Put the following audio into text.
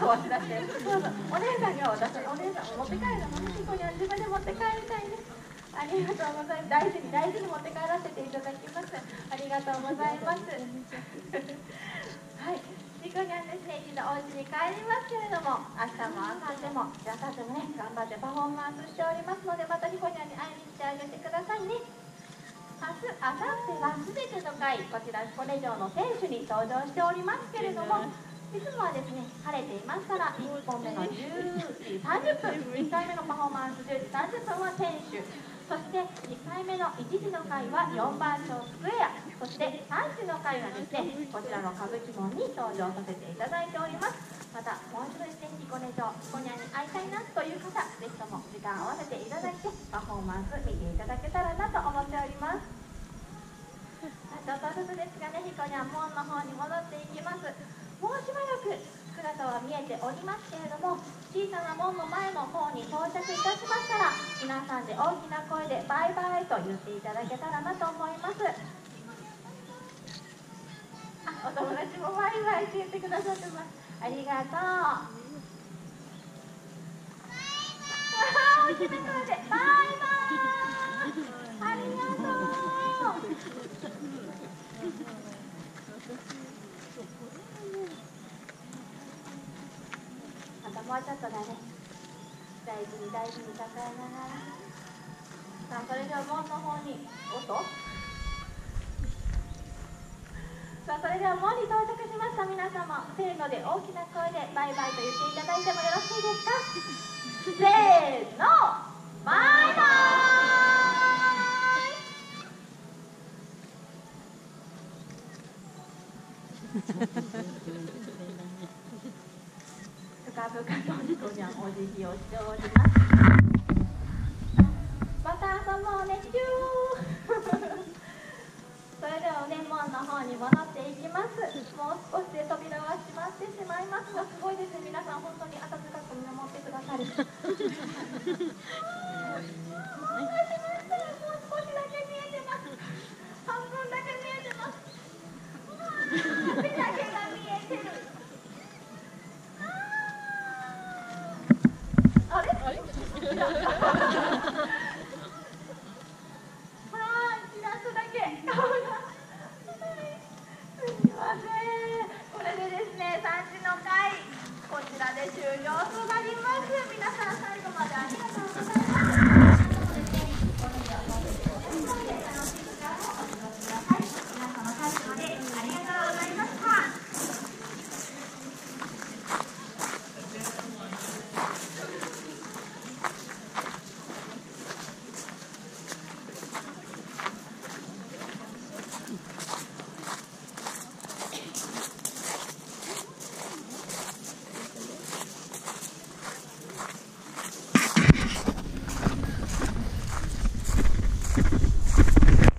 なんかそわそわしてそうそうお姉さんには私お姉さん持って帰るのもねここには自分で持って帰りた。いねありがとうございます。大事に大事に持って帰らせていただきます。ありがとうございます。はいリコにゃんですね一度お家に帰ります。けれども明日も明後日もじゃあ明後日もね頑張ってパフォーマンスしておりますのでまたリコにゃんに会いに来てあげてくださいね。明日、明後日はすべての回こちら彦根城の天守に登場しておりますけれどもいつもはですね晴れていますから1本目の10時30分1回目のパフォーマンス10時30分は天守そして2回目の1時の回は4番町スクエアそして3時の回はですねこちらの歌舞伎門に登場させていただいております。またもう一度ですね彦根城彦根に会いたいなという方ぜひとも時間を合わせていただいてパフォーマンス見ていただけたらなと思っております。ちょっとずつですがね、ひこにゃん門の方に戻っていきます。もうしばらく姿は見えておりますけれども、小さな門の前の方に到着いたしましたら、皆さんで大きな声でバイバイと言っていただけたらなと思います。あ、お友達もバイバイって言ってくださってます。ありがとう。大きな声でバイバイありがとうまたもうちょっとだね。大事に大事に抱えながら。さあそれでは門の方に音さあそれでは門に到着しました。皆様せーので大きな声でバイバイと言っていただいてもよろしいですか？せーの！深々とニコちゃんお辞儀をしております。また遊ぼうねチューそれではね門の方に戻っていきます。もう少しで扉は閉まってしまいますがすごいですね皆さん本当に温かく見守ってくださる終了となります。皆さん最後